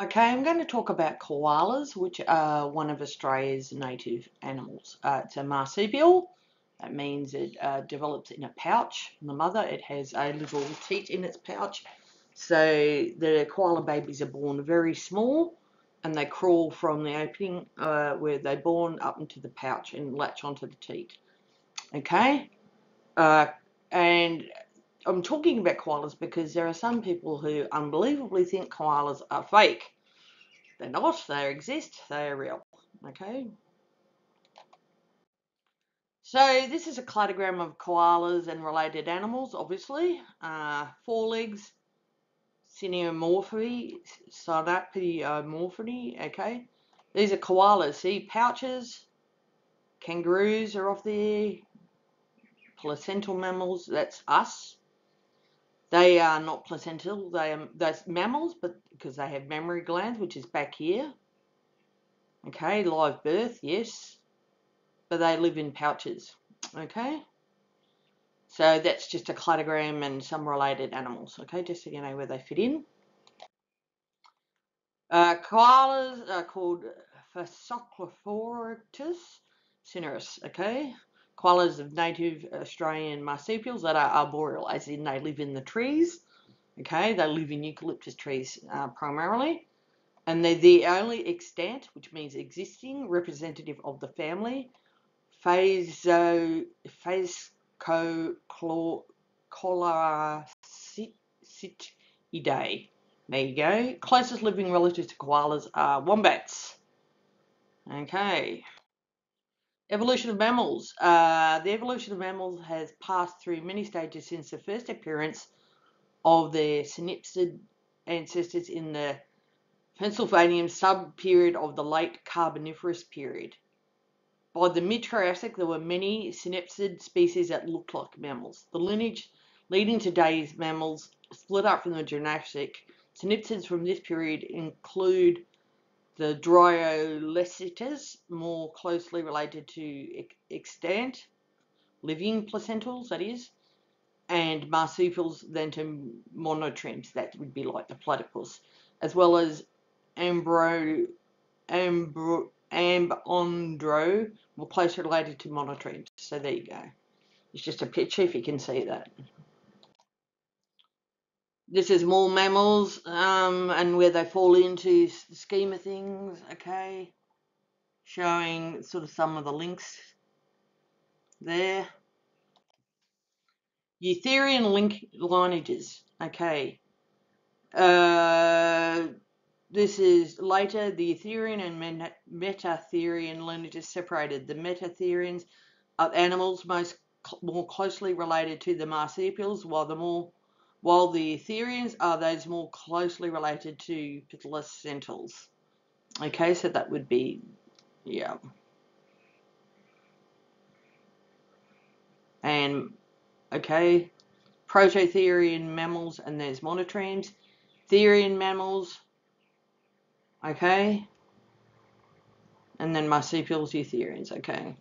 Okay, I'm going to talk about koalas, which are one of Australia's native animals. Uh, it's a marsupial. That means it uh, develops in a pouch. The mother, it has a little teat in its pouch. So the koala babies are born very small and they crawl from the opening uh, where they're born up into the pouch and latch onto the teat. Okay? Uh, and I'm talking about koalas because there are some people who unbelievably think koalas are fake. They're not, they exist, they are real. Okay? So this is a cladogram of koalas and related animals, obviously. Uh, four legs, Cynomorphae, Cynomorphae, okay? These are koalas, see, pouches, kangaroos are off there, placental mammals, that's us. They are not placental, they are mammals, but because they have mammary glands, which is back here. Okay, live birth, yes. But they live in pouches. Okay. So that's just a cladogram and some related animals. Okay, just so you know where they fit in. Uh, koalas are called Phaseolophoretus cinereus. Okay, koalas of native Australian marsupials that are arboreal, as in they live in the trees. Okay, they live in eucalyptus trees uh, primarily. And they're the only extant, which means existing, representative of the family, Phaso, Phascocoloricidae. There you go. Closest living relatives to koalas are wombats. Okay. Evolution of mammals. Uh, the evolution of mammals has passed through many stages since the first appearance of their synapsid ancestors in the Pennsylvanian sub-period of the late Carboniferous period. By the mid-Triassic, there were many synapsid species that looked like mammals. The lineage leading to today's mammals split up from the Jurassic. Synapsids from this period include the Dryolestes, more closely related to extant living placentals, that is, and marsupials than to monotremes, that would be like the platypus, as well as ambro, ambro, ambondro, more closely related to monotremes. So there you go. It's just a picture if you can see that. This is more mammals um, and where they fall into the scheme of things, okay? Showing sort of some of the links there. Eutherian link lineages, okay. Uh, this is later, the Eutherian and Metatherian lineages separated. The Metatherians are animals most more closely related to the marsupials, while the more while the Eutherians are those more closely related to placentals. Okay, so that would be, yeah. And, okay, Prototherian mammals, and there's monotremes. Therian mammals, okay. And then marsupials, Eutherians, okay.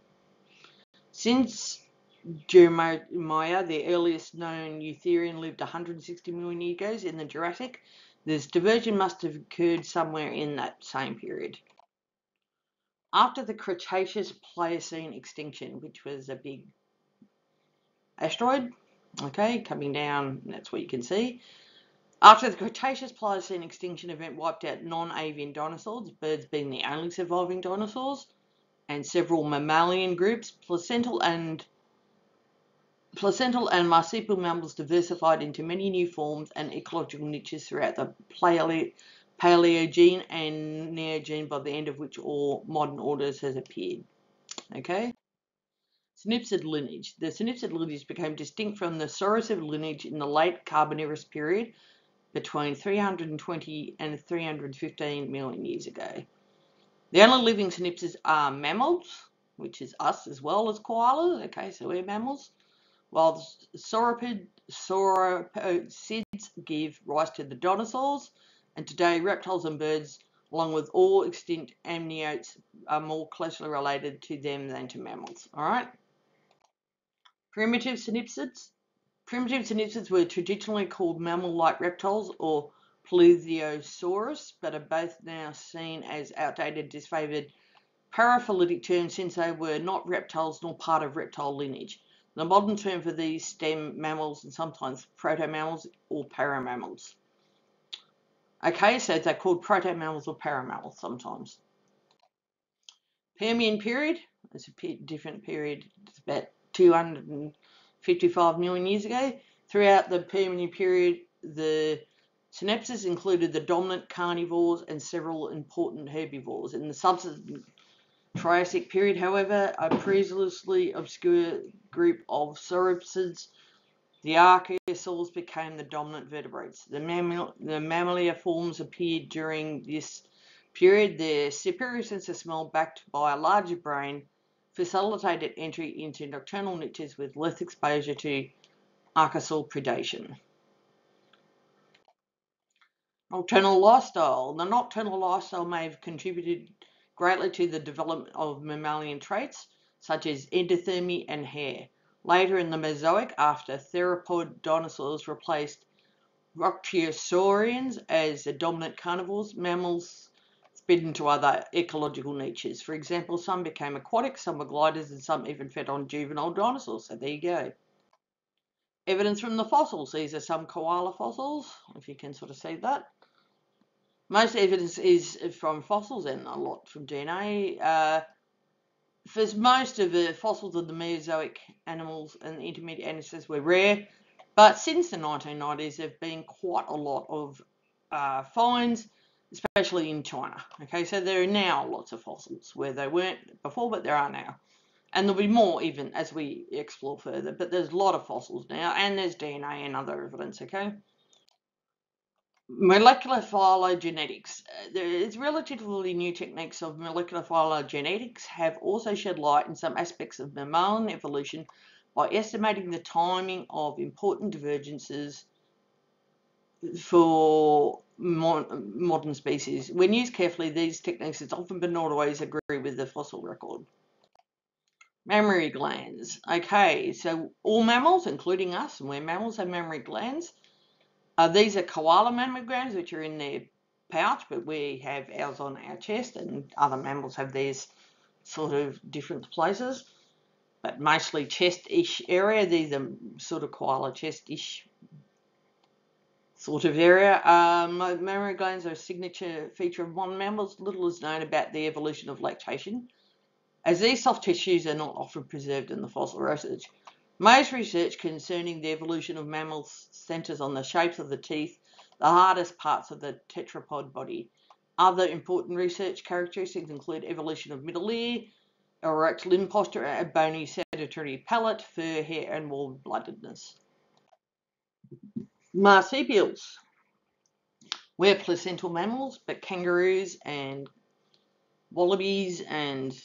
Since Juramaia, the earliest known Eutherian, lived 160 million years ago in the Jurassic. This diversion must have occurred somewhere in that same period. After the Cretaceous Pliocene extinction, which was a big asteroid, okay, coming down, that's what you can see. After the Cretaceous Pliocene extinction event wiped out non-avian dinosaurs, birds being the only surviving dinosaurs, and several mammalian groups, placental and Placental and marsupial mammals diversified into many new forms and ecological niches throughout the Paleo Paleogene and Neogene, by the end of which all modern orders has appeared. Okay. Synapsid lineage. The synapsid lineage became distinct from the Sauropsid lineage in the late Carboniferous period between 320 and 315 million years ago. The only living synapsids are mammals, which is us as well as koalas. Okay, so we're mammals while sauropid, give rise to the dinosaurs, and today reptiles and birds, along with all extinct amniotes, are more closely related to them than to mammals. All right. Primitive synapsids. Primitive synapsids were traditionally called mammal-like reptiles or Plesiosaurus, but are both now seen as outdated, disfavored paraphyletic terms since they were not reptiles nor part of reptile lineage. The modern term for these stem mammals and sometimes proto-mammals or paramammals. Okay, so they're called proto-mammals or paramammals sometimes. Permian period, it's a different period, it's about 255 million years ago. Throughout the Permian period, the synapsids included the dominant carnivores and several important herbivores. In the subsequent Triassic period, however, a previously obscure group of sauropods, the archosaurs, became the dominant vertebrates. The, mammal, the mammalia forms appeared during this period. Their superior sense of smell, backed by a larger brain, facilitated entry into nocturnal niches with less exposure to archosaur predation. Nocturnal lifestyle. The nocturnal lifestyle may have contributed greatly to the development of mammalian traits such as endothermy and hair. Later in the Mesozoic, after theropod dinosaurs replaced Brachiosaurians as the dominant carnivores, mammals spread into other ecological niches. For example, some became aquatic, some were gliders, and some even fed on juvenile dinosaurs. So there you go. Evidence from the fossils. These are some koala fossils, if you can sort of see that. Most evidence is from fossils and a lot from DNA. Uh, most of the fossils of the Mesozoic animals and intermediate ancestors were rare, but since the 1990s, there have been quite a lot of uh, finds, especially in China. Okay, so there are now lots of fossils where they weren't before, but there are now. And there'll be more even as we explore further, but there's a lot of fossils now, and there's DNA and other evidence, okay? Molecular phylogenetics. Uh, There's relatively new techniques of molecular phylogenetics have also shed light in some aspects of mammalian evolution by estimating the timing of important divergences for modern species. When used carefully, these techniques have often but not always agree with the fossil record. Mammary glands. Okay, so all mammals, including us, and we're mammals, have mammary glands. Uh, these are koala mammograms, which are in their pouch, but we have ours on our chest, and other mammals have theirs sort of different places, but mostly chest-ish area. These are sort of koala chest-ish sort of area. Um, mammary glands are a signature feature of modern mammals. Little is known about the evolution of lactation, as these soft tissues are not often preserved in the fossil research. Most research concerning the evolution of mammals centers on the shapes of the teeth, the hardest parts of the tetrapod body. Other important research characteristics include evolution of middle ear, erect limb posture, a bony sedentary palate, fur, hair, and warm-bloodedness. Marsupials. We're placental mammals, but kangaroos and wallabies and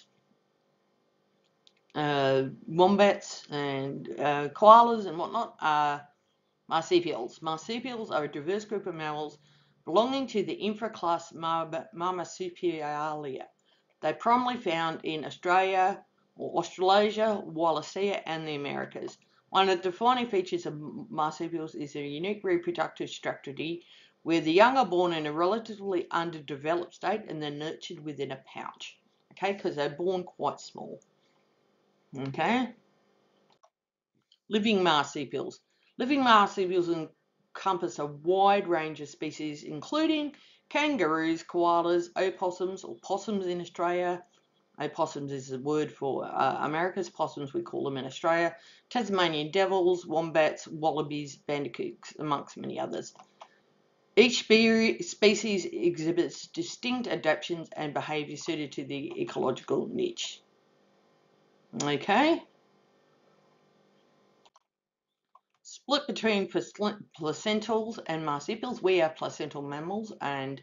uh, wombats and uh, koalas and whatnot are marsupials. Marsupials are a diverse group of mammals belonging to the infraclass Marsupialia. They're primarily found in Australia or Australasia, Wallacea, and the Americas. One of the defining features of marsupials is their unique reproductive strategy, where the young are born in a relatively underdeveloped state and they're nurtured within a pouch. Okay, because they're born quite small. Okay. Living marsupials. Living marsupials encompass a wide range of species, including kangaroos, koalas, opossums, or possums in Australia. Opossums is the word for uh, America's possums, we call them in Australia. Tasmanian devils, wombats, wallabies, bandicoots, amongst many others. Each species exhibits distinct adaptations and behaviour suited to the ecological niche. Okay. Split between placentals and marsupials. We are placental mammals and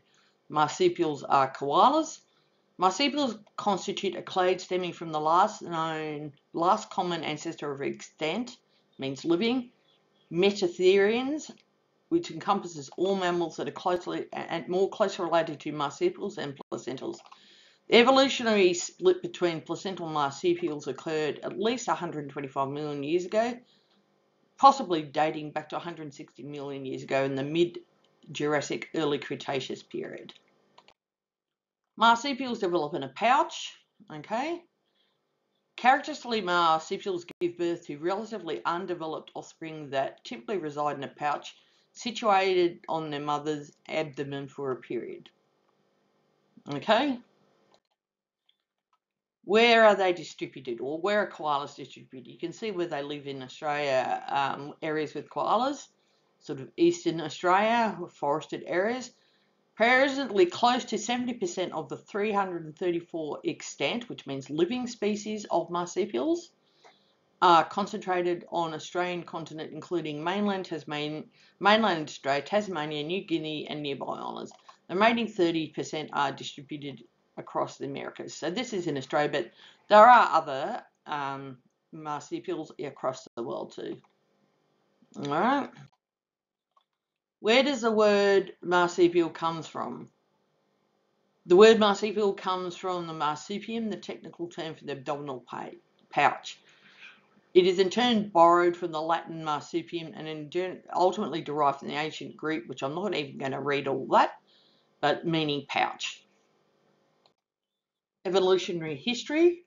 marsupials are koalas. Marsupials constitute a clade stemming from the last known, last common ancestor of extant, means living, Metatherians, which encompasses all mammals that are closely and more closely related to marsupials and placentals. The evolutionary split between placental marsupials occurred at least 125 million years ago, possibly dating back to 160 million years ago in the mid Jurassic Early Cretaceous period. Marsupials develop in a pouch, okay? Characteristically, marsupials give birth to relatively undeveloped offspring that typically reside in a pouch situated on their mother's abdomen for a period. Okay? Where are they distributed or where are koalas distributed? You can see where they live in Australia, um, areas with koalas, sort of eastern Australia, forested areas. Presently, close to 70% of the 334 extant, which means living species of marsupials, are concentrated on Australian continent, including mainland mainland Australia, Tasmania, New Guinea, and nearby islands. The remaining 30% are distributed across the Americas. So this is in Australia, but there are other um, marsupials across the world too. All right. Where does the word marsupial comes from? The word marsupial comes from the marsupium, the technical term for the abdominal pouch. It is in turn borrowed from the Latin marsupium and ultimately derived from the ancient Greek, which I'm not even going to read all that, but meaning pouch evolutionary history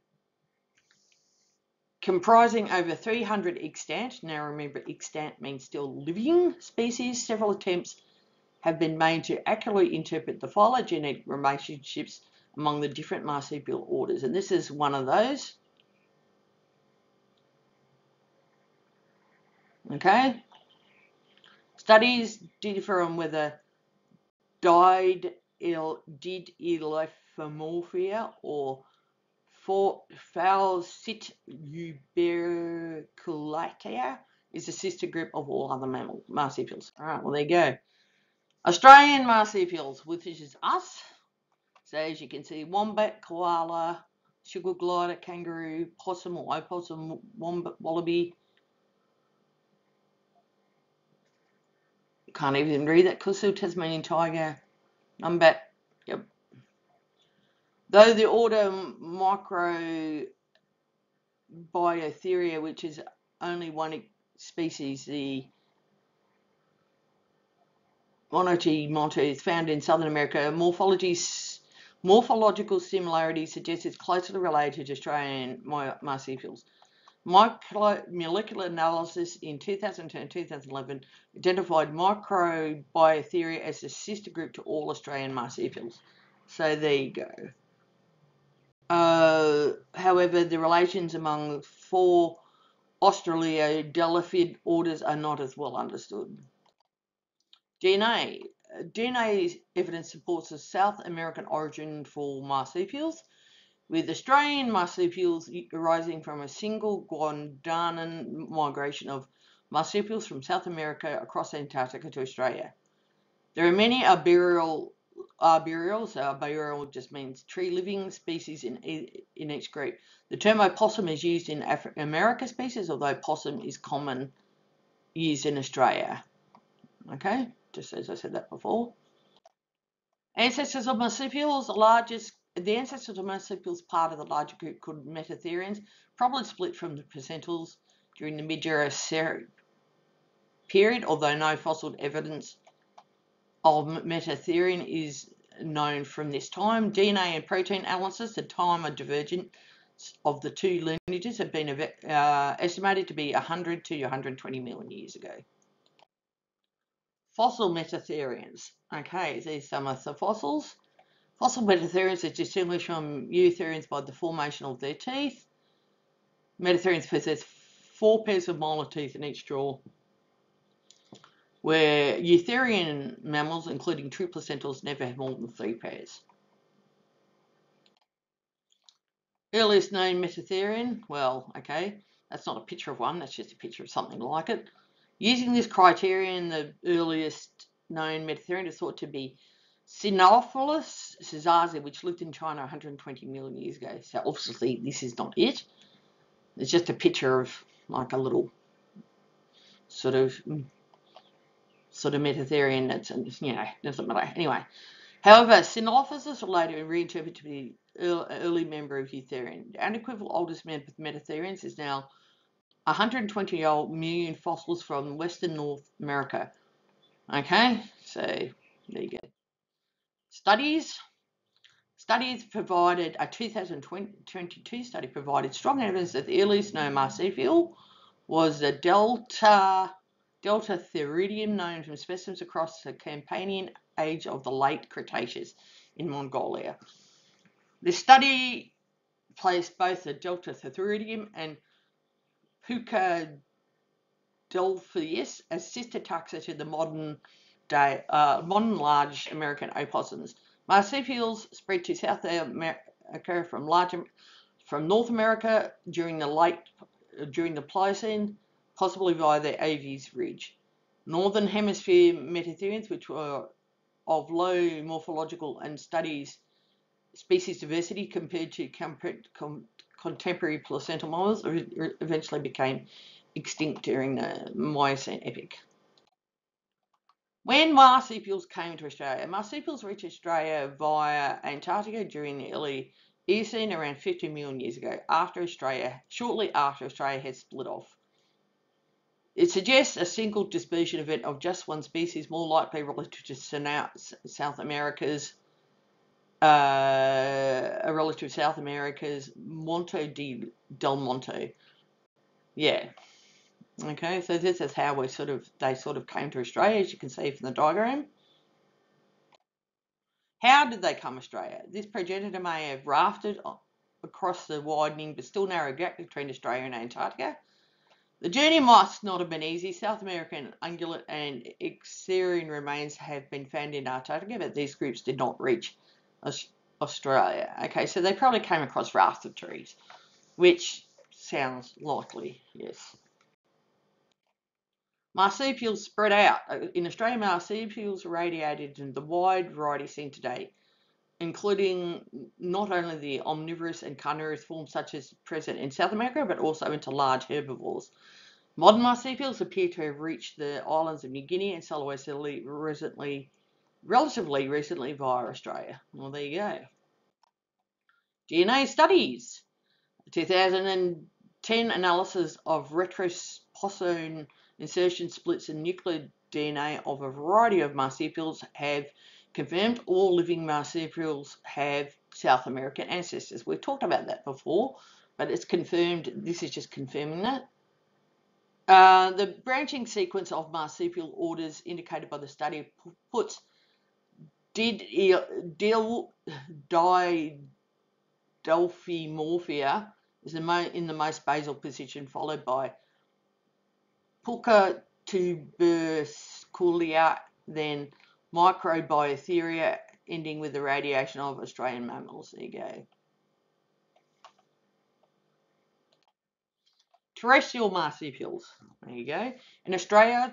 comprising over 300 extant, now remember extant means still living species, several attempts have been made to accurately interpret the phylogenetic relationships among the different marsupial orders, and this is one of those. Okay. Studies differ on whether died ill did Elaphomorphia or for is a sister group of all other mammal marsupials. All right, well, there you go. Australian marsupials, which is us. So as you can see, wombat, koala, sugar glider, kangaroo, possum or opossum, wombat, wallaby. Can't even read that. Kusu, Tasmanian tiger, numbat, Though the order Microbiotheria, which is only one species, the Monoty is found in Southern America, morphological similarity suggests it's closely related to Australian marsupials. Molecular analysis in 2010 and 2011 identified Microbiotheria as a sister group to all Australian marsupials. So there you go. Uh, however, the relations among four Australiodelphid orders are not as well understood. DNA. DNA evidence supports a South American origin for marsupials, with Australian marsupials arising from a single Gondwanan migration of marsupials from South America across Antarctica to Australia. There are many arboreal arboreal, so arboreal just means tree living species in, in each group. The term opossum is used in Afri America species, although possum is common used in Australia. Okay, just as I said that before. Ancestors of marsupials, the largest, the ancestors of marsupials part of the larger group called metatherians, probably split from the placentals during the mid-Jurassic period, although no fossil evidence of metatherian is known from this time. DNA and protein analysis, the time of divergence of the two lineages have been uh, estimated to be 100 to 120 million years ago. Fossil metatherians. Okay, these are some of the fossils. Fossil metatherians are distinguished from eutherians by the formation of their teeth. Metatherians possess four pairs of molar teeth in each jaw where eutherian mammals, including true placentals, never have more than three pairs. Earliest known metatherian, well, okay, that's not a picture of one, that's just a picture of something like it. Using this criterion, the earliest known metatherian is thought to be Cynocephalus caesarea, which lived in China 120 million years ago. So obviously this is not it. It's just a picture of like a little sort of sort of metatherian, that's, you know, doesn't matter. Anyway, however, Synophysis are later reinterpreted to be early member of Eutherian. The unequivocal oldest member of Metatherians is now 120 million fossils from Western North America. Okay, So there you go. Studies. Studies provided, a 2022 study provided strong evidence that the earliest known marsupial was the delta delta theridium known from specimens across the Campanian age of the late Cretaceous in Mongolia. The study placed both the delta theridium and Puca delphius as sister taxa to the modern day, uh, modern large American opossums. Marsupials spread to South America from large from North America during the late during the Pliocene, possibly via the Aves Ridge. Northern Hemisphere metatherians, which were of low morphological and studies species diversity compared to contemporary placental mammals, eventually became extinct during the Miocene epoch. When marsupials came to Australia, marsupials reached Australia via Antarctica during the early Eocene around 50 million years ago, after Australia, shortly after Australia had split off. It suggests a single dispersion event of just one species, more likely relative to South America's, uh, a relative South America's Monte di, del Monte. Yeah, Okay, so this is how we sort of they sort of came to Australia, as you can see from the diagram. How did they come Australia? This progenitor may have rafted across the widening but still narrow gap between Australia and Antarctica. The journey must not have been easy. South American ungulate and Ixerian remains have been found in Antarctica, but these groups did not reach Australia. Okay, so they probably came across rafted trees, which sounds likely, yes. Marsupials spread out. Uh, in Australia, marsupials radiated in the wide variety seen today, including not only the omnivorous and carnivorous forms such as present in South America, but also into large herbivores. Modern marsupials appear to have reached the islands of New Guinea and Sulawesi recently, relatively recently via Australia. Well, there you go. DNA studies. 2010 analysis of retroposon insertion splits in nuclear DNA of a variety of marsupials have confirmed all living marsupials have South American ancestors. We've talked about that before, but it's confirmed, this is just confirming that. Uh, the branching sequence of marsupial orders indicated by the study puts did Dil Didelphimorphia is in the most basal position, followed by Puca then Microbiotheria, ending with the radiation of Australian mammals. There you go. Terrestrial marsupials. There you go. In Australia,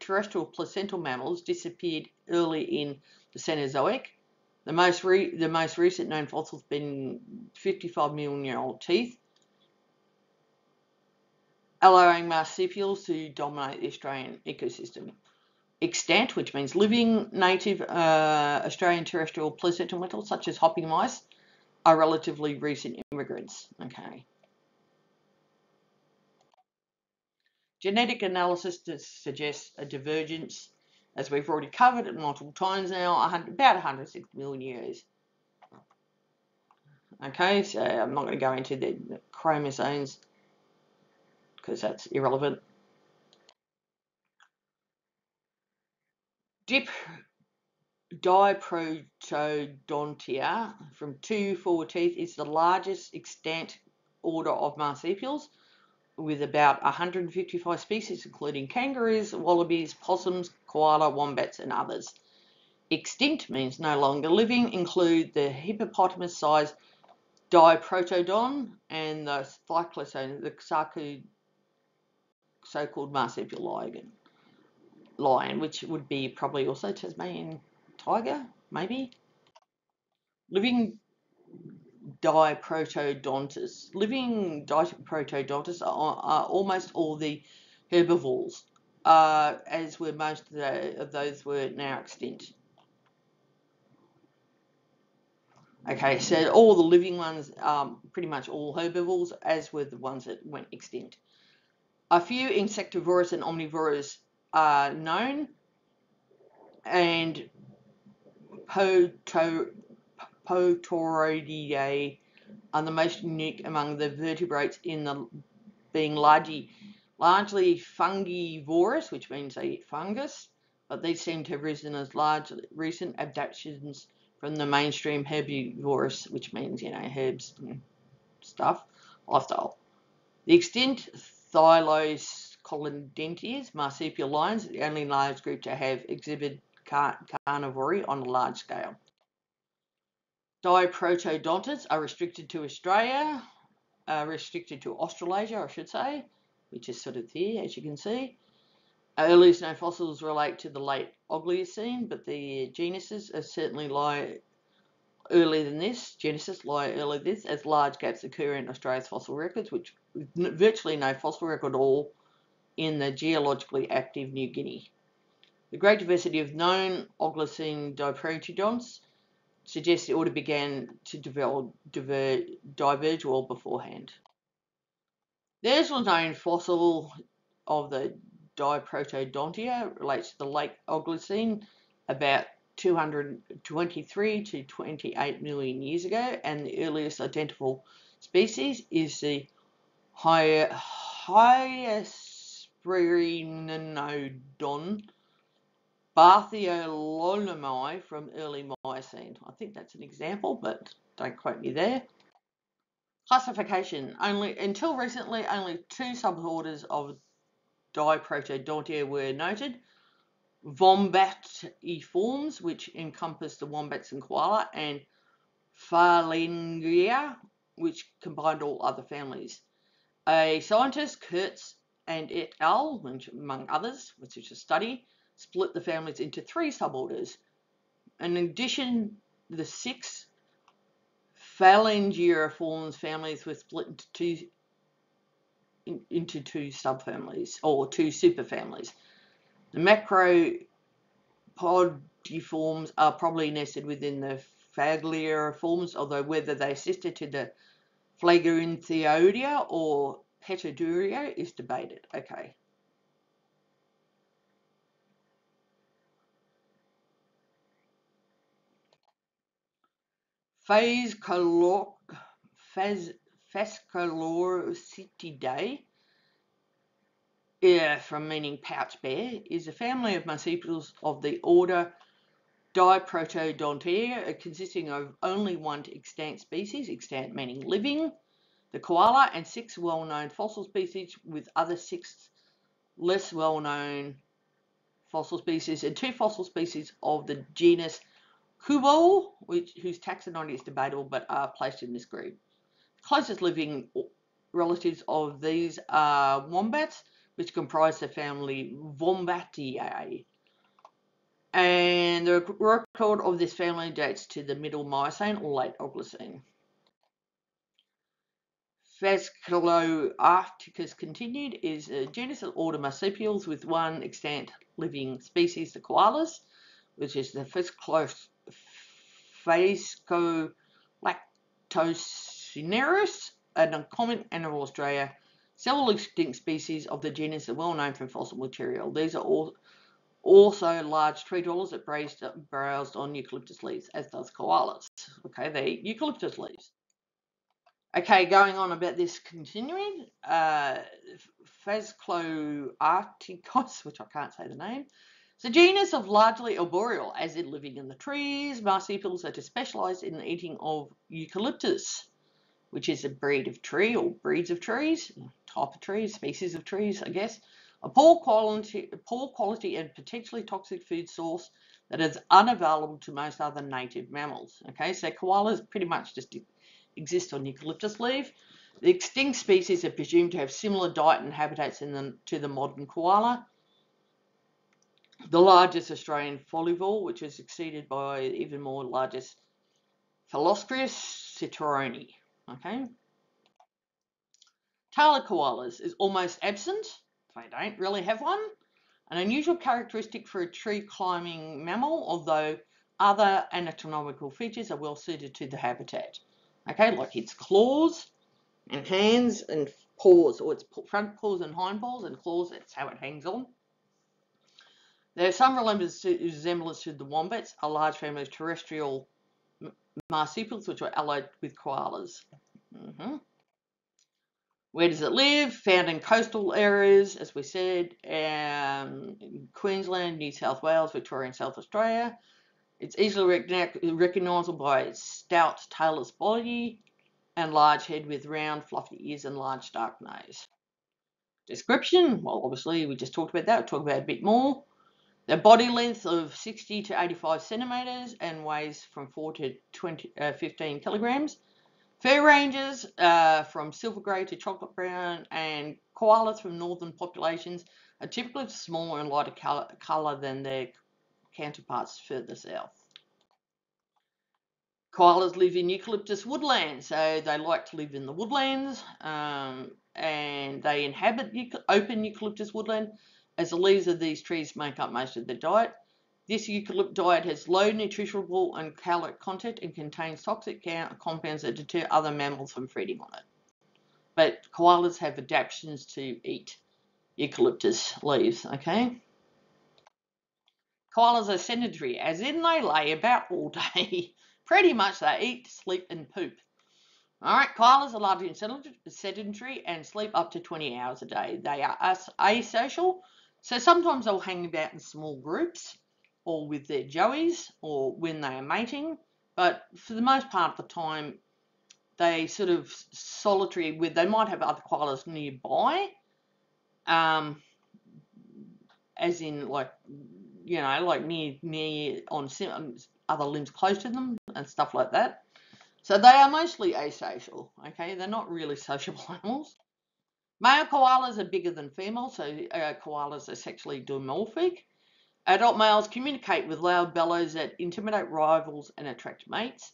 terrestrial placental mammals disappeared early in the Cenozoic. The most, the most recent known fossils been 55 million year old teeth allowing marsupials to dominate the Australian ecosystem. Extant, which means living native uh, Australian terrestrial placental such as hopping mice, are relatively recent immigrants. Okay. Genetic analysis suggests a divergence, as we've already covered it multiple times now, about 106 million years. Okay, so I'm not going to go into the chromosomes because that's irrelevant. Dip Diprotodontia from two forward teeth is the largest extant order of marsupials with about 155 species including kangaroos, wallabies, possums, koala, wombats and others. Extinct means no longer living include the hippopotamus-sized Diprotodon and the cyclothone, the so-called marsupial lion, lion, which would be probably also Tasmanian tiger, maybe. Living diprotodontists. Living diprotodontists are, are almost all the herbivores, uh, as were most of, the, of those were now extinct. Okay, so all the living ones, um, pretty much all herbivores, as were the ones that went extinct. A few insectivorous and omnivorous are known. and Potoroidae are the most unique among the vertebrates in the being largely, largely fungivorous, which means they eat fungus, but these seem to have risen as large recent adaptations from the mainstream herbivorous, which means, you know, herbs and stuff, lifestyle. The extinct Thylacoscodontids, marsupial lions, the only large group to have exhibited car carnivory on a large scale. Diprotodontids are restricted to Australia, restricted to Australasia, I should say, which is sort of here, as you can see. Earliest known fossils relate to the late Oligocene, but the genuses certainly lie earlier than this. Genesis lie earlier than this, as large gaps occur in Australia's fossil records, which virtually no fossil record at all in the geologically active New Guinea. The great diversity of known Oligocene diprotodonts suggests the order began to develop, diver, diverge well beforehand. There's a known fossil of the Diprotodontia relates to the late Oligocene about 223 to 28 million years ago, and the earliest identifiable species is the Hypsiprymnodon bartholomaii from early Miocene. I think that's an example, but don't quote me there. Classification. Only Until recently, only two suborders of Diprotodontia were noted. Wombatiformes, which encompass the wombats and koala, and Phalangia, which combined all other families. A scientist, Kurtz and et al., among others, which is a study, split the families into three suborders. In addition, the six Phalangiiformes families were split into two in, into two subfamilies or two superfamilies. The macropodiforms are probably nested within the Phalangiiformes, although whether they sister to the Phalaenoptera or Petaduria is debated. Okay. Phascolorcitidae, yeah, from meaning pouch bear, is a family of marsupials of the order Diprotodontia, consisting of only one extant species, extant meaning living, the koala, and six well-known fossil species, with other six less well-known fossil species, and two fossil species of the genus Koobor, which, whose taxonomy is debatable but are placed in this group. Closest living relatives of these are wombats, which comprise the family Vombatidae. And the record of this family dates to the Middle Miocene or Late Oligocene. Phascoloarcticus continued is a genus of order marsupials with one extant living species, the koalas, which is the Phascolarcticus Phascolactocinereus, an uncommon animal in Australia. Several extinct species of the genus are well known from fossil material. These are all also large tree dwellers that browse, browse on eucalyptus leaves, as does koalas. Okay, they eat eucalyptus leaves. Okay, going on about this continuing, uh, Phascoloarcticus, which I can't say the name, it's a genus of largely arboreal, as in living in the trees, marsupials are specialised in the eating of eucalyptus, which is a breed of tree or breeds of trees, type of trees, species of trees, I guess. A poor quality, poor quality and potentially toxic food source that is unavailable to most other native mammals. Okay, so koalas pretty much just exist on eucalyptus leaf. The extinct species are presumed to have similar diet and habitats the, to the modern koala the largest Australian folivore, which is succeeded by even more largest Phaloscreus citroeni. Okay. Tailor koalas is almost absent. They don't really have one. An unusual characteristic for a tree climbing mammal, although other anatomical features are well suited to the habitat. Okay, like its claws and hands and paws, or its front paws and hind paws and claws, that's how it hangs on. There are some resemblance to the wombats, a large family of terrestrial marsupials which are allied with koalas. Mm -hmm. Where does it live? Found in coastal areas, as we said, um, Queensland, New South Wales, Victoria, and South Australia. It's easily recognisable by its stout, tailless body and large head with round, fluffy ears and large, dark nose. Description, well, obviously, we just talked about that. We'll talk about a bit more. The body length of 60 to 85 centimetres and weighs from 4 to 20, uh, 15 kilograms. Fur ranges uh, from silver grey to chocolate brown, and koalas from northern populations are typically smaller and lighter colour than their counterparts further south. Koalas live in eucalyptus woodlands, so they like to live in the woodlands, um, and they inhabit open eucalyptus woodland, as the leaves of these trees make up most of their diet. This eucalypt diet has low nutritional and caloric content and contains toxic compounds that deter other mammals from feeding on it. But koalas have adaptations to eat eucalyptus leaves, okay? Koalas are sedentary, as in they lay about all day. Pretty much they eat, sleep, and poop. Alright, koalas are largely sedentary and sleep up to 20 hours a day. They are asocial, so sometimes they'll hang about in small groups or with their joeys or when they are mating. But for the most part of the time, they sort of solitary with they might have other koalas nearby. Um, as in like you know like near near on other limbs close to them and stuff like that so they are mostly asocial okay they're not really sociable animals male koalas are bigger than females, so uh, koalas are sexually dimorphic Adult males communicate with loud bellows that intimidate rivals and attract mates.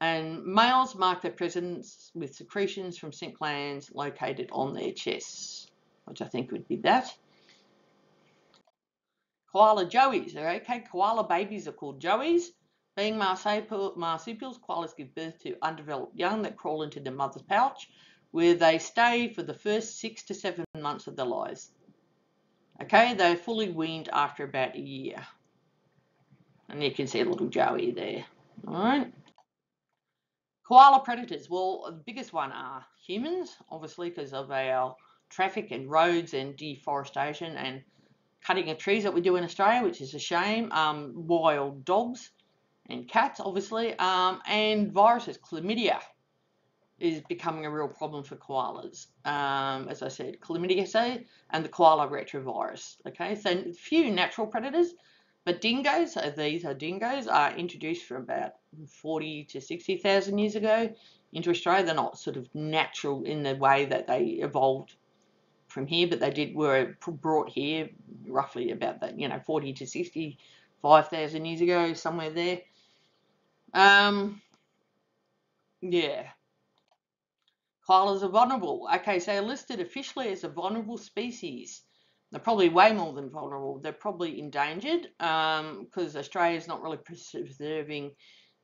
And males mark their presence with secretions from scent glands located on their chests, which I think would be that. Koala joeys, okay? Koala babies are called joeys. Being marsupials, koalas give birth to undeveloped young that crawl into their mother's pouch, where they stay for the first six to seven months of their lives. Okay, they're fully weaned after about a year. And you can see a little Joey there. Alright. Koala predators. Well, the biggest one are humans, obviously because of our traffic and roads and deforestation and cutting of trees that we do in Australia, which is a shame. Um, wild dogs and cats, obviously. Um, and viruses, chlamydia is becoming a real problem for koalas. Um, as I said, chlamydia and the koala retrovirus. Okay, so few natural predators, but dingoes, these are dingoes, are introduced from about 40 to 60,000 years ago into Australia. They're not sort of natural in the way that they evolved from here, but they did were brought here roughly about that, you know, 40 to 65,000 years ago, somewhere there. Um, yeah, Koalas are vulnerable. Okay, so they're listed officially as a vulnerable species. They're probably way more than vulnerable. They're probably endangered because um, Australia is not really preserving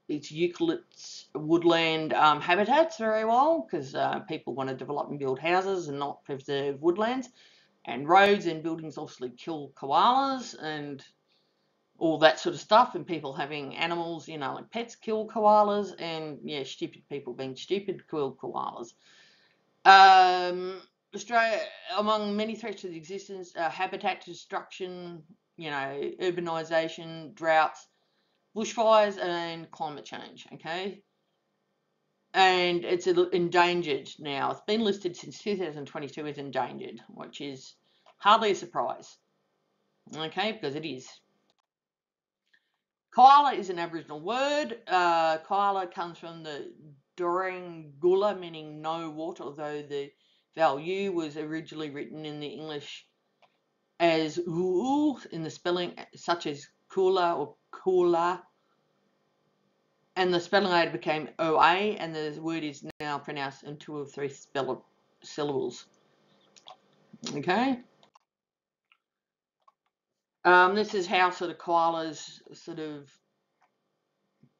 its eucalyptus woodland um, habitats very well because uh, people want to develop and build houses and not preserve woodlands. And roads and buildings obviously kill koalas and all that sort of stuff and people having animals, you know, like pets kill koalas and yeah, stupid people being stupid kill koalas. Um, Australia, among many threats to the existence, uh, habitat destruction, you know, urbanisation, droughts, bushfires, and climate change. Okay, and it's endangered now. It's been listed since 2022 as endangered, which is hardly a surprise. Okay, because it is. Koala is an Aboriginal word. Uh, koala comes from the Dorangula, meaning no water, although the vowel U was originally written in the English as in the spelling, such as Kula or Kula. And the spelling later became OA, and the word is now pronounced in two or three syllables. Okay? Um, this is how sort of koalas sort of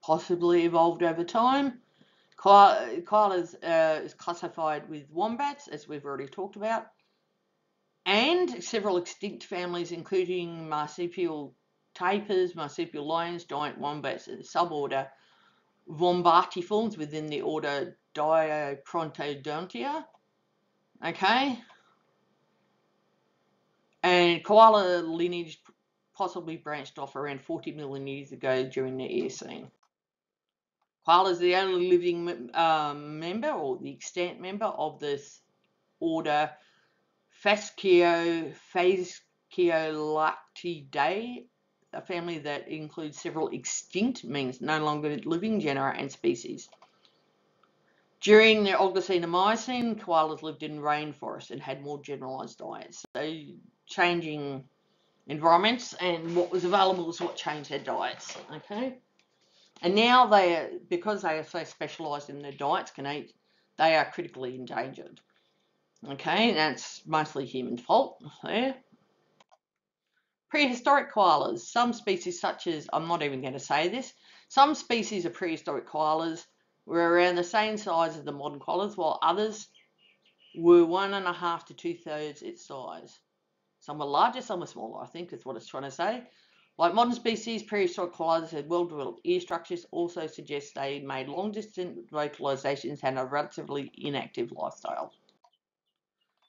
possibly evolved over time. Koalas uh, is classified with wombats, as we've already talked about. and several extinct families, including marsupial tapirs, marsupial lions, giant wombats, and the suborder Vombatiformes within the order Diprotodontia. Okay, and koala lineage possibly branched off around 40 million years ago during the Eocene. Koala is the only living um, member or the extant member of this order Phasciolactidae, a family that includes several extinct, means no longer living genera and species. During the Oligocene and Miocene, koalas lived in rainforests and had more generalized diets. So changing environments and what was available is what changed their diets. Okay. And now they are, because they are so specialised in their diets, can eat, they are critically endangered. Okay, and that's mostly human fault there. Prehistoric koalas. Some species such as, I'm not even going to say this, some species of prehistoric koalas were around the same size as the modern koalas, while others were one and a half to two thirds its size. Some were larger, some were smaller, I think is what it's trying to say. Like modern species, prehistoric koalas had well-developed ear structures, also suggests they made long-distance vocalizations and a relatively inactive lifestyle.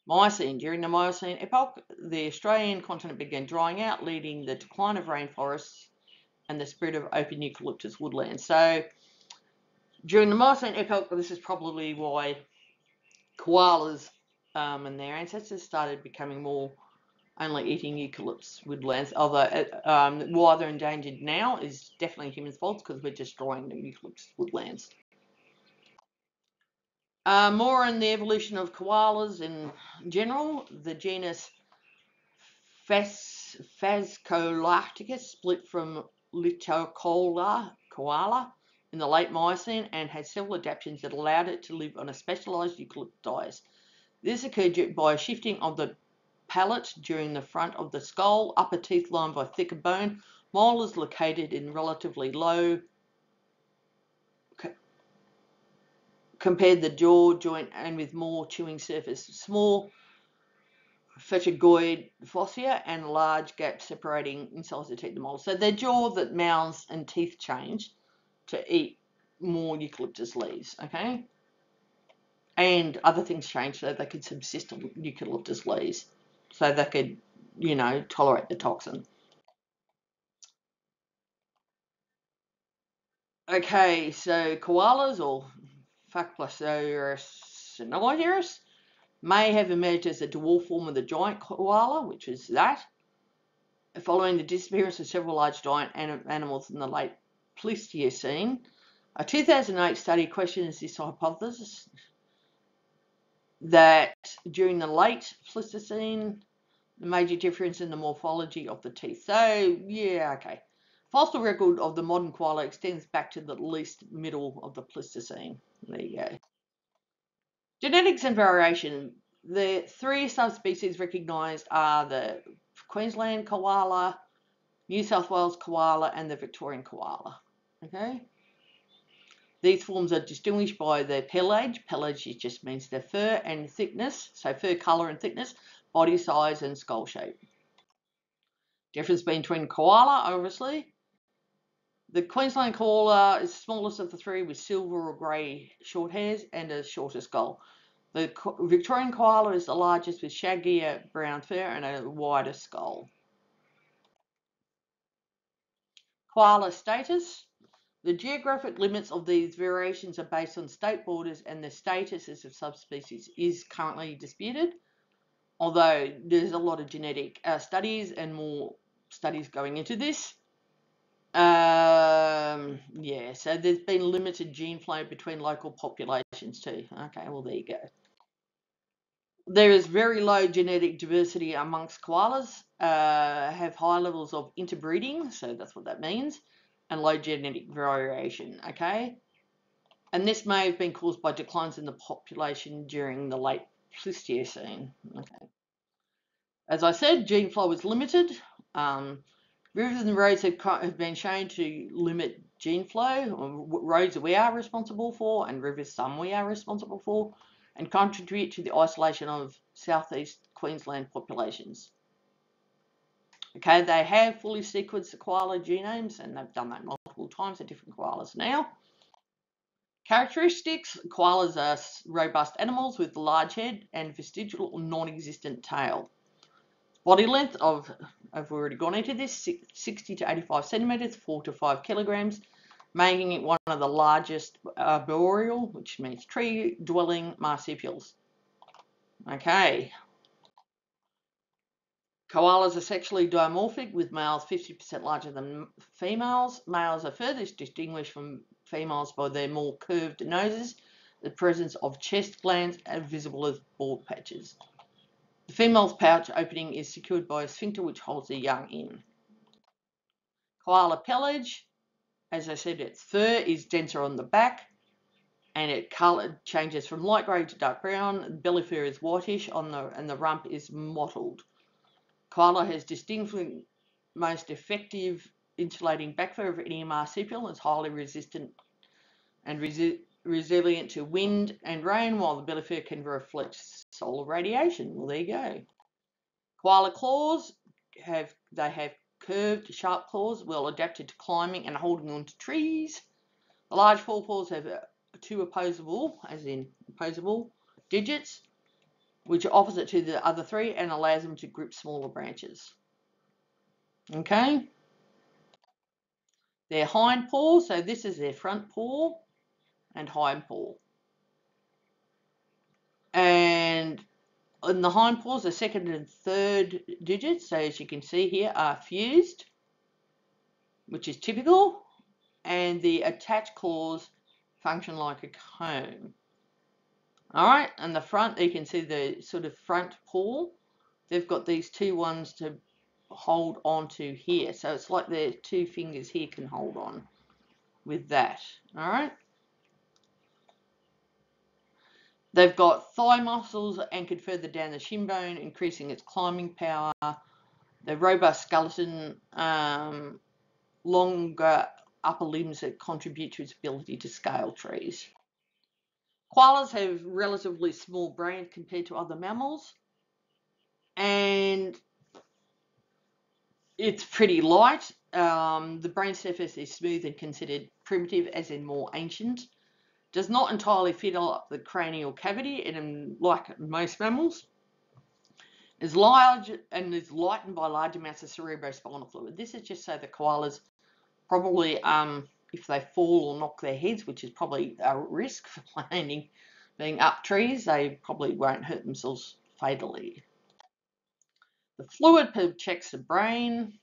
Miocene. During the Miocene epoch, the Australian continent began drying out, leading the decline of rainforests and the spread of open eucalyptus woodlands. So, during the Miocene epoch, this is probably why koalas um, and their ancestors started becoming more only eating eucalyptus woodlands. Although uh, um, why they're endangered now is definitely humans' fault because we're destroying the eucalyptus woodlands. Uh, more on the evolution of koalas in general. The genus Phas Phascolarcticus split from Litocola koala in the late Miocene and had several adaptations that allowed it to live on a specialized eucalyptus. This occurred by a shifting of the palate during the front of the skull, upper teeth lined by thicker bone, molars located in relatively low compared the jaw joint and with more chewing surface. Small phagocytic fossa and large gaps separating inside the teeth the molar. So their jaw, that mouths and teeth changed to eat more eucalyptus leaves, okay? And other things changed so they could subsist on eucalyptus leaves. So they could, you know, tolerate the toxin. Okay, so koalas or Phaclosaurus sinoideus may have emerged as a dwarf form of the giant koala, which is that, following the disappearance of several large giant animals in the late Pleistocene. A 2008 study questions this hypothesis that during the late Pleistocene, the major difference in the morphology of the teeth. So, yeah, okay. Fossil record of the modern koala extends back to the least middle of the Pleistocene. There you go. Genetics and variation. The three subspecies recognised are the Queensland koala, New South Wales koala, and the Victorian koala. Okay. These forms are distinguished by their pelage. Pelage just means their fur and thickness, so fur colour and thickness, body size and skull shape. Difference between koala, obviously, the Queensland koala is smallest of the three with silver or grey short hairs and a shorter skull. The Victorian koala is the largest with shaggier brown fur and a wider skull. Koala status. The geographic limits of these variations are based on state borders and the status as a subspecies is currently disputed, although there's a lot of genetic uh, studies and more studies going into this. Um, yeah, so there's been limited gene flow between local populations too. Okay, well, there you go. There is very low genetic diversity amongst koalas, uh, have high levels of interbreeding, so that's what that means, and low genetic variation, okay? And this may have been caused by declines in the population during the late Pleistocene, okay? As I said, gene flow is limited. Um, Rivers and roads have, have been shown to limit gene flow, roads we are responsible for, and rivers some we are responsible for, and contribute to the isolation of southeast Queensland populations. Okay, they have fully sequenced the koala genomes and they've done that multiple times at different koalas now. Characteristics, koalas are robust animals with a large head and vestigial or non-existent tail. Body length of, I've already gone into this, 60 to 85 centimetres, 4 to 5 kilograms, making it one of the largest uh, arboreal, which means tree-dwelling marsupials. Okay. Koalas are sexually dimorphic, with males 50% larger than females. Males are further distinguished from females by their more curved noses, the presence of chest glands, and visible as bald patches. The female's pouch opening is secured by a sphincter which holds the young in. Koala pelage, as I said, its fur is denser on the back and it color changes from light grey to dark brown. The belly fur is whitish on the and the rump is mottled. Koala has distinctly most effective insulating back fur of any marsupial. It's highly resistant and resi resilient to wind and rain, while the belly fur can reflect solar radiation. Well, there you go. Koala claws have they have curved, sharp claws, well adapted to climbing and holding onto trees. The large forepaws have uh, two opposable, as in opposable, digits, which are opposite to the other three and allows them to grip smaller branches. Okay. Their hind paw, so this is their front paw and hind paw. And in the hind paws, the second and third digits, so as you can see here, are fused, which is typical, and the attached claws function like a comb. All right, and the front, you can see the sort of front paw. They've got these two ones to hold on to here. So it's like their two fingers here can hold on with that. All right. They've got thigh muscles anchored further down the shin bone, increasing its climbing power. The robust skeleton, um, longer upper limbs that contribute to its ability to scale trees. Koalas have relatively small brains compared to other mammals, and it's pretty light. Um, the brain surface is smooth and considered primitive, as in more ancient does not entirely fill up the cranial cavity and like most mammals is large and is lightened by large amounts of cerebrospinal fluid. This is just so the koalas probably, um, if they fall or knock their heads, which is probably a risk for landing, being up trees, they probably won't hurt themselves fatally. The fluid protects the brain,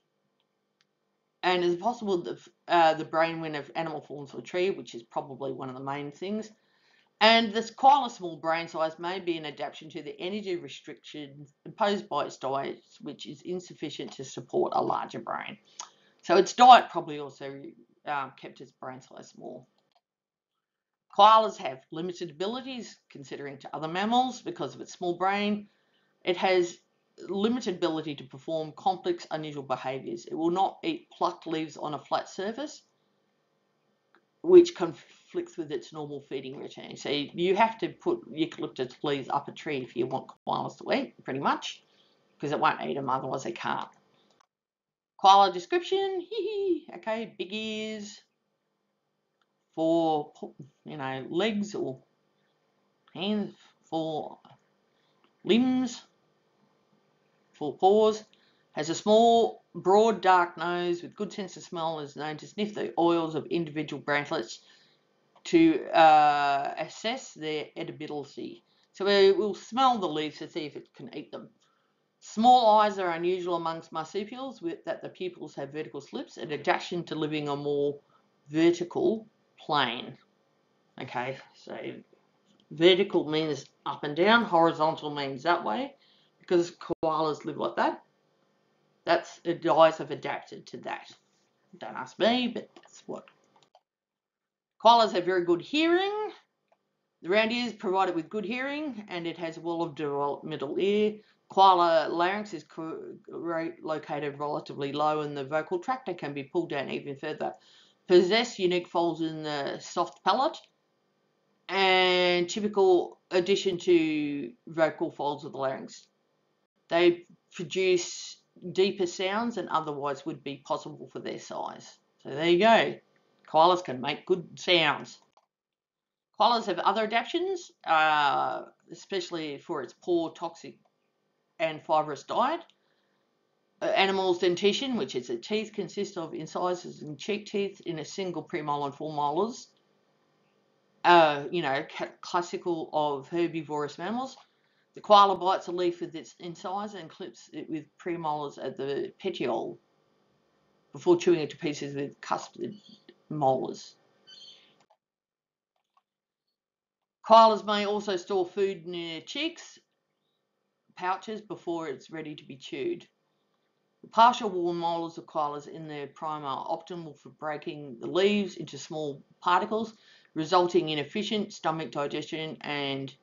and it's possible that uh, the brain when an animal from a tree, which is probably one of the main things. And this quite a small brain size may be an adaptation to the energy restrictions imposed by its diet, which is insufficient to support a larger brain. So its diet probably also um, kept its brain size small. Koalas have limited abilities considering to other mammals because of its small brain. It has limited ability to perform complex, unusual behaviors. It will not eat plucked leaves on a flat surface, which conflicts with its normal feeding routine. So you have to put eucalyptus leaves up a tree if you want koalas to eat, pretty much, because it won't eat them, otherwise they can't. Koala description, hee hee, okay, big ears, four, you know, legs or hands, four limbs, full paws, has a small, broad, dark nose with good sense of smell is known to sniff the oils of individual branchlets to uh, assess their edibility. So we will smell the leaves to see if it can eat them. Small eyes are unusual amongst marsupials with that the pupils have vertical slits, an adaptation to living on more vertical plane. Okay, so vertical means up and down, horizontal means that way because koalas live like that. That's the guys have adapted to that. Don't ask me, but that's what. Koalas have very good hearing. The round ears provide it with good hearing, and it has a wall of developed middle ear. Koala larynx is located relatively low in the vocal tract and can be pulled down even further. Possess unique folds in the soft palate and typical addition to vocal folds of the larynx. They produce deeper sounds than otherwise would be possible for their size. So there you go. Koalas can make good sounds. Koalas have other adaptations, uh, especially for its poor, toxic, and fibrous diet. Uh, animals' dentition, which is its teeth, consist of incisors and cheek teeth in a single premolar and four molars. Uh, you know, classical of herbivorous mammals. The koala bites a leaf with its incisor and clips it with premolars at the petiole before chewing it to pieces with cuspid molars. Koalas may also store food in their cheeks, pouches, before it's ready to be chewed. The partial wall molars of koalas in their prime are optimal for breaking the leaves into small particles, resulting in efficient stomach digestion and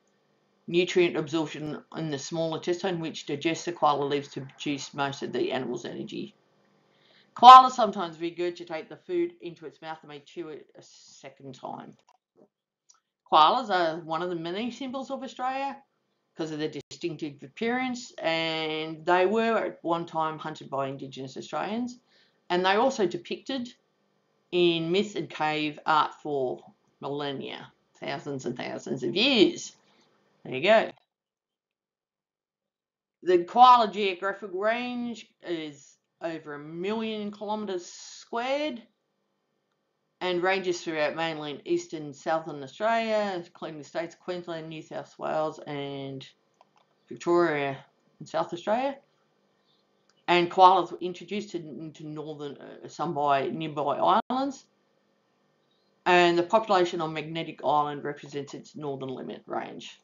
nutrient absorption in the small intestine, which digests the koala leaves to produce most of the animal's energy. Koalas sometimes regurgitate the food into its mouth and may chew it a second time. Koalas are one of the many symbols of Australia because of their distinctive appearance, and they were at one time hunted by Indigenous Australians, and they also depicted in myth and cave art for millennia, thousands and thousands of years. There you go. The koala geographic range is over a million kilometres squared and ranges throughout mainland eastern and southern Australia, including the states of Queensland, New South Wales, and Victoria in South Australia. And koalas were introduced into northern, uh, some by nearby islands. And the population on Magnetic Island represents its northern limit range.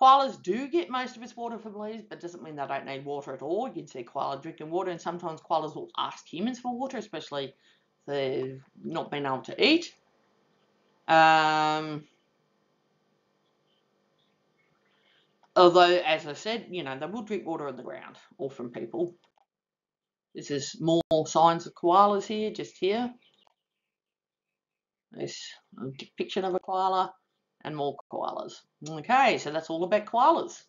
Koalas do get most of its water from leaves, but doesn't mean they don't need water at all. You can see koala drinking water, and sometimes koalas will ask humans for water, especially if they've not been able to eat. Um, although, as I said, you know, they will drink water on the ground or from people. This is more signs of koalas here, just here. This depiction of a koala and more koalas. Okay, so that's all about koalas.